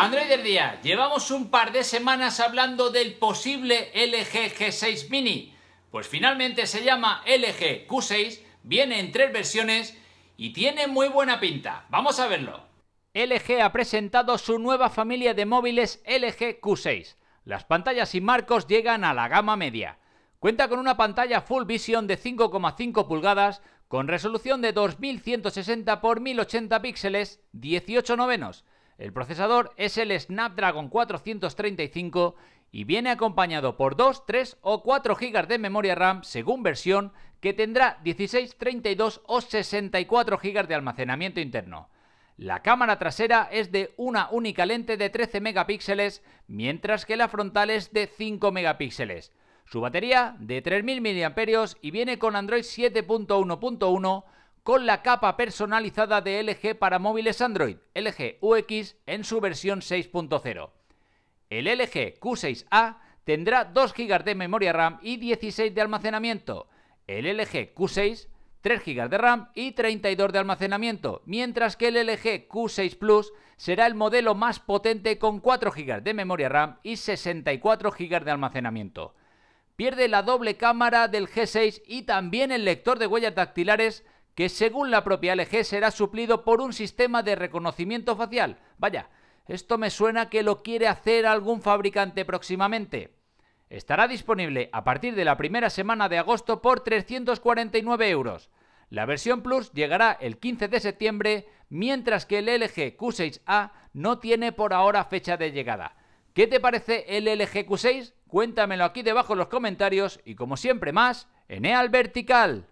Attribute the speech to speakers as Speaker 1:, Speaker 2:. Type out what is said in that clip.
Speaker 1: Android día, llevamos un par de semanas hablando del posible LG G6 Mini. Pues finalmente se llama LG Q6, viene en tres versiones y tiene muy buena pinta. Vamos a verlo. LG ha presentado su nueva familia de móviles LG Q6. Las pantallas y marcos llegan a la gama media. Cuenta con una pantalla Full Vision de 5,5 pulgadas con resolución de 2160 x 1080 píxeles, 18 novenos. El procesador es el Snapdragon 435 y viene acompañado por 2, 3 o 4 GB de memoria RAM según versión que tendrá 16, 32 o 64 GB de almacenamiento interno. La cámara trasera es de una única lente de 13 megapíxeles, mientras que la frontal es de 5 megapíxeles. Su batería de 3.000 mAh y viene con Android 7.1.1 con la capa personalizada de LG para móviles Android, LG UX en su versión 6.0. El LG Q6A tendrá 2 GB de memoria RAM y 16 de almacenamiento. El LG Q6 3 GB de RAM y 32 de almacenamiento, mientras que el LG Q6 Plus será el modelo más potente con 4 GB de memoria RAM y 64 GB de almacenamiento pierde la doble cámara del G6 y también el lector de huellas dactilares que según la propia LG será suplido por un sistema de reconocimiento facial. Vaya, esto me suena que lo quiere hacer algún fabricante próximamente. Estará disponible a partir de la primera semana de agosto por 349 euros. La versión Plus llegará el 15 de septiembre, mientras que el LG Q6A no tiene por ahora fecha de llegada. ¿Qué te parece el LG Q6? Cuéntamelo aquí debajo en los comentarios y como siempre más, Eneal Vertical.